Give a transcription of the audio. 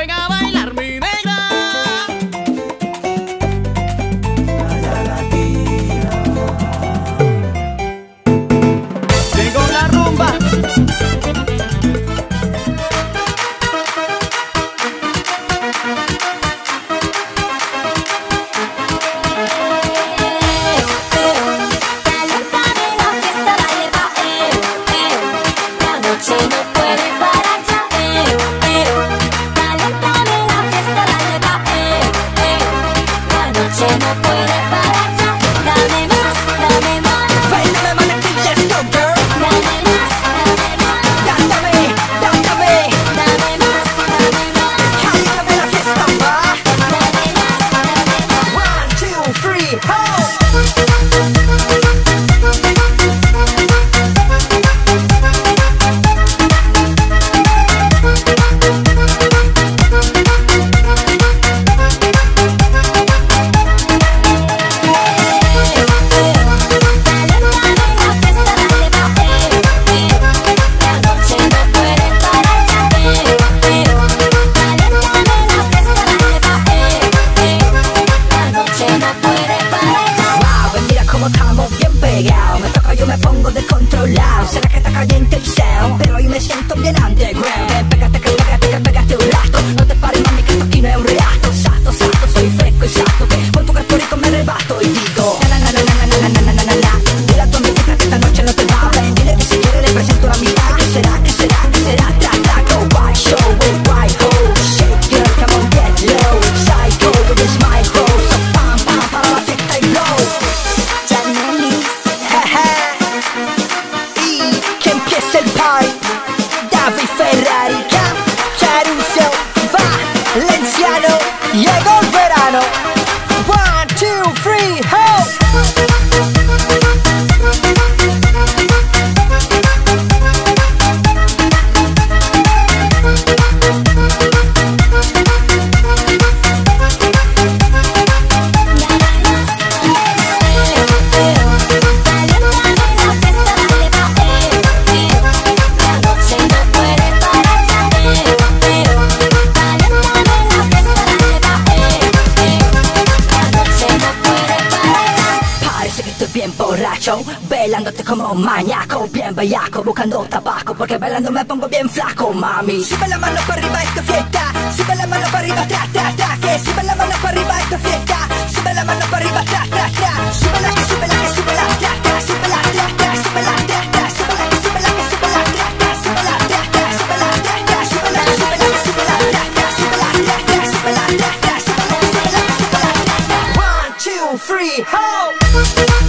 Venga, vaya. Pongo descontrolado Será que está caliente el sound Pero hoy me siento bien underground. Ven, pégate que pégate que pégate un rato No te pares mami que borracho Velándote como un maníaco Bien bellaco, buscando tabaco Porque bailando me pongo bien flaco, mami Sube la mano para arriba, esta fiesta Sube la mano para arriba, tra, tra, tra Que sube la mano para arriba, esta fiesta Sube la mano para arriba, tra, tra, tra Sube la que sube la que sube la tra, tra Sube la tra, tra, sube la tra, tra Sube la que sube la que sube la tra, tra Sube la tra, tra, sube la tra, Sube la que sube la que sube la tra, Sube la tra, tra, sube la tra, tra Sube la que sube la sube la tra, tra One, two, three, ho!